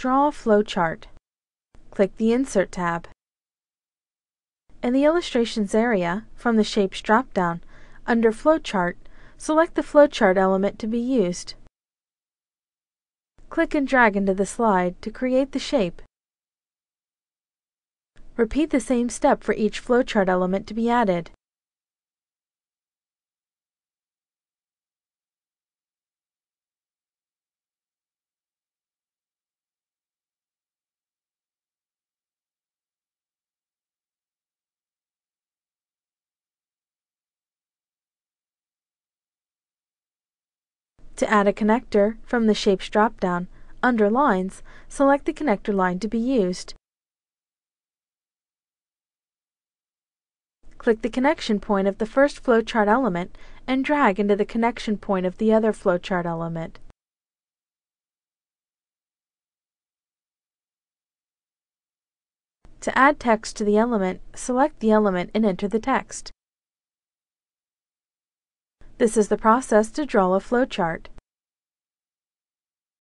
Draw a flowchart. Click the Insert tab. In the Illustrations area, from the Shapes drop-down, under Flowchart, select the flowchart element to be used. Click and drag into the slide to create the shape. Repeat the same step for each flowchart element to be added. To add a connector, from the Shapes drop-down, under Lines, select the connector line to be used. Click the connection point of the first flowchart element and drag into the connection point of the other flowchart element. To add text to the element, select the element and enter the text. This is the process to draw a flowchart.